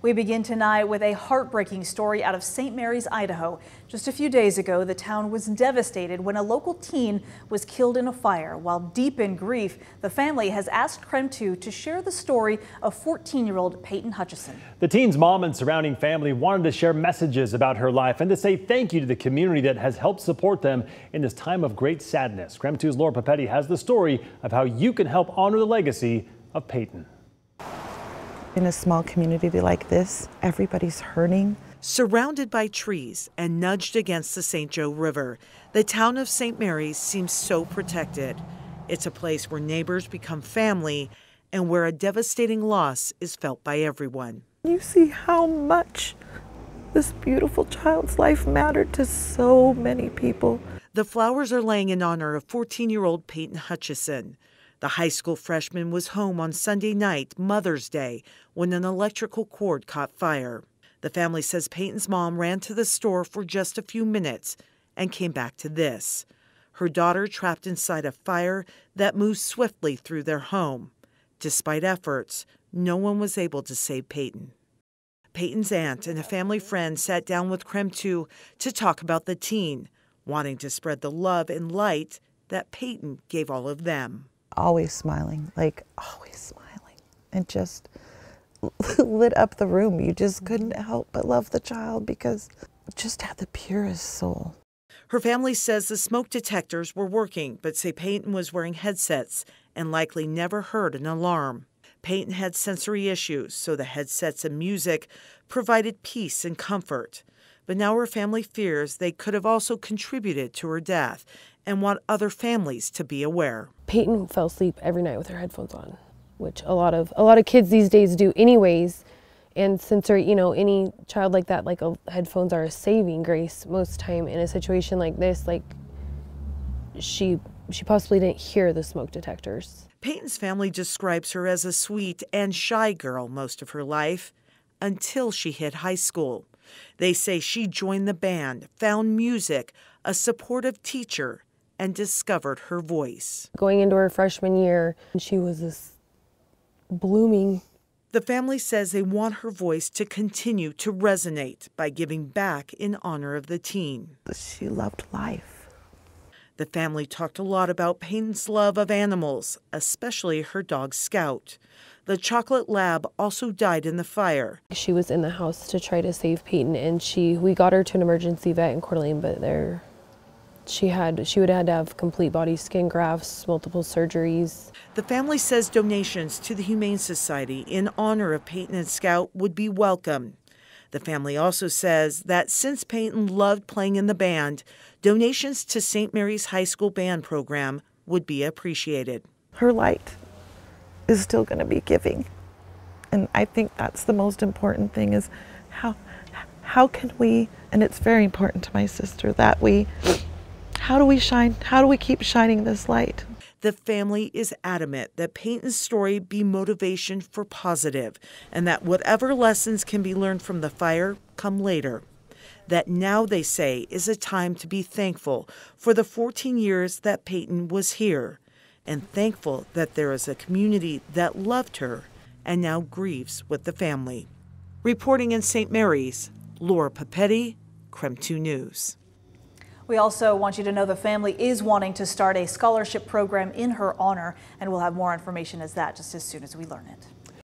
We begin tonight with a heartbreaking story out of St. Maries, Idaho. Just a few days ago, the town was devastated when a local teen was killed in a fire. While deep in grief, the family has asked KREM 2 to share the story of 14-year-old Peyton Hutchison. The teen's mom and surrounding family wanted to share messages about her life and to say thank you to the community that has helped support them in this time of great sadness. KREM 2's Laura Papetti has the story of how you can help honor the legacy of Peyton. In a small community like this, everybody's hurting. Surrounded by trees and nudged against the St. Joe River, the town of St. Maries seems so protected. It's a place where neighbors become family and where a devastating loss is felt by everyone. You see how much this beautiful child's life mattered to so many people. The flowers are laying in honor of 14 year old Peyton Hutchison. The high school freshman was home on Sunday night, Mother's Day, when an electrical cord caught fire. The family says Peyton's mom ran to the store for just a few minutes and came back to this her daughter trapped inside a fire that moved swiftly through their home. Despite efforts, no one was able to save Peyton. Peyton's aunt and a family friend sat down with KREM 2 to talk about the teen, wanting to spread the love and light that Peyton gave all of them always smiling, like always smiling, and just lit up the room. You just mm-hmm. couldn't help but love the child because just had the purest soul. Her family says the smoke detectors were working, but say Peyton was wearing headsets and likely never heard an alarm. Peyton had sensory issues, so the headsets and music provided peace and comfort. But now her family fears they could have also contributed to her death and want other families to be aware. Peyton fell asleep every night with her headphones on, which a lot of a lot of kids these days do anyways. And since they're, you know, any child like that, like a, headphones are a saving grace most time in a situation like this, like she she possibly didn't hear the smoke detectors. Peyton's family describes her as a sweet and shy girl most of her life until she hit high school. They say she joined the band, found music, a supportive teacher, and discovered her voice. Going into her freshman year, she was this blooming. The family says they want her voice to continue to resonate by giving back in honor of the teen. She loved life. The family talked a lot about Peyton's love of animals, especially her dog Scout. The chocolate lab also died in the fire. She was in the house to try to save Peyton, and she we got her to an emergency vet in Coeur d'Alene, but there she had she would have had to have complete body skin grafts, multiple surgeries. The family says donations to the Humane Society in honor of Peyton and Scout would be welcome. The family also says that since Peyton loved playing in the band, donations to St. Maries High School band program would be appreciated. Her light is still going to be giving. And I think that's the most important thing is how how can we and it's very important to my sister that we how do we shine? How do we keep shining this light? The family is adamant that Peyton's story be motivation for positive and that whatever lessons can be learned from the fire come later. That now, they say, is a time to be thankful for the 14 years that Peyton was here and thankful that there is a community that loved her and now grieves with the family. Reporting in St. Maries, Laura Papetti, KREM 2 News. We also want you to know the family is wanting to start a scholarship program in her honor, and we'll have more information as that just as soon as we learn it.